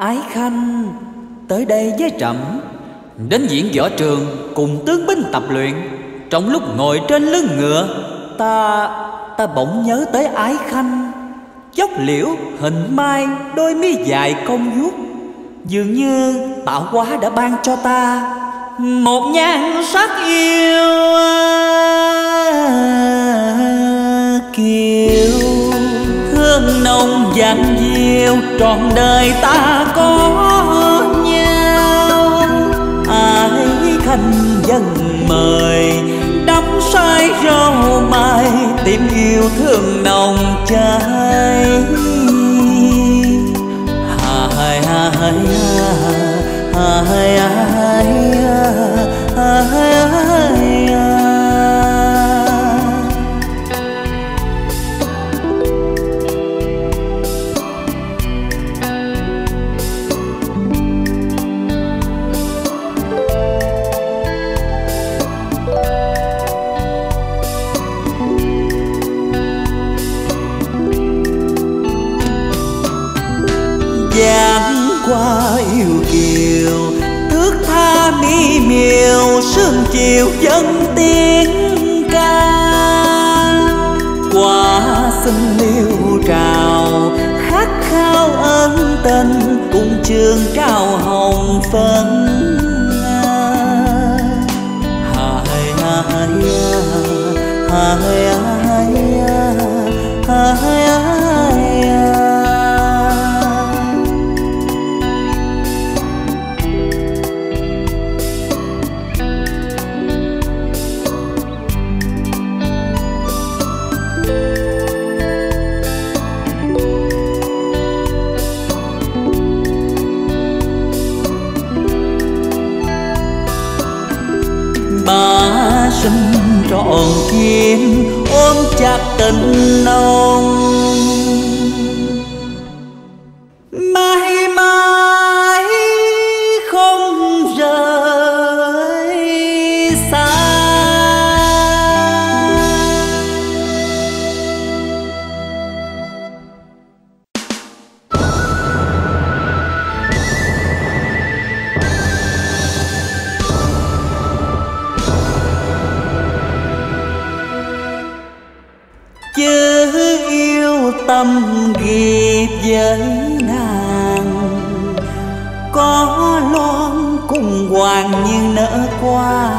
Ái Khanh, Tới đây với trẫm. Đến diễn võ trường, Cùng tướng binh tập luyện. Trong lúc ngồi trên lưng ngựa, Ta Ta bỗng nhớ tới Ái Khanh. Dốc liễu, hình mai, Đôi mi dài công vuốt. Dường như tạo hóa đã ban cho ta Một nhan sắc yêu. Hương nồng dành Trọn đời ta có nhau ai khanh dân mời Đắm say rau mai Tìm yêu thương nồng cháy hai hai hai hai hai hai mi sương chiều dân tiếng ca. Qua xuân liêu trào, khát khao ân tình, cùng trường trao hồng phân hai hai hai sinh trọn kim ôm chặt tình nồng tâm ghi với nàng. Có loan cùng hoàng như nở qua.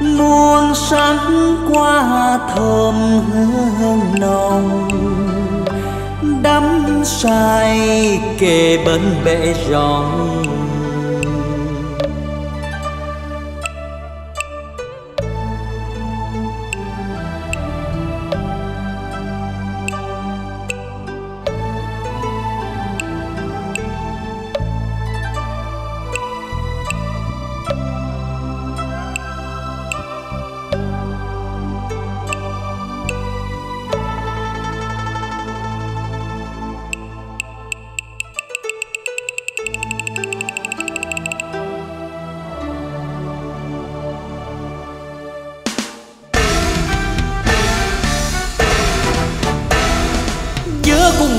Muôn sắc qua thơm hương nồng. Đắm say kề bên bể rộng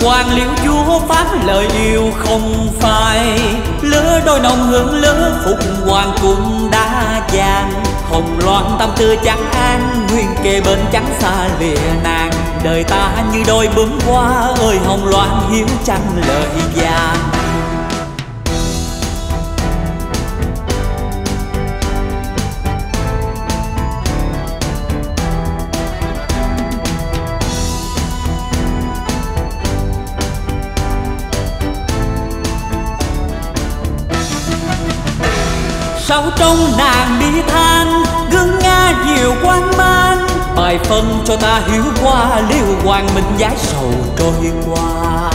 Quan liễu chúa phát lời yêu không phai. Lứa đôi nồng hương lứa phục, hoàng cũng đa dạng hồng loan tâm tư chẳng an, nguyên kề bên chẳng xa lìa nàng. Đời ta như đôi bướm hoa ơi, hồng loan hiếu chẳng lời vàng Sao trong nàng đi than, Gương nga nhiều quan mang. Bài phân cho ta hiểu qua Liêu hoàng mình giải sầu trôi qua.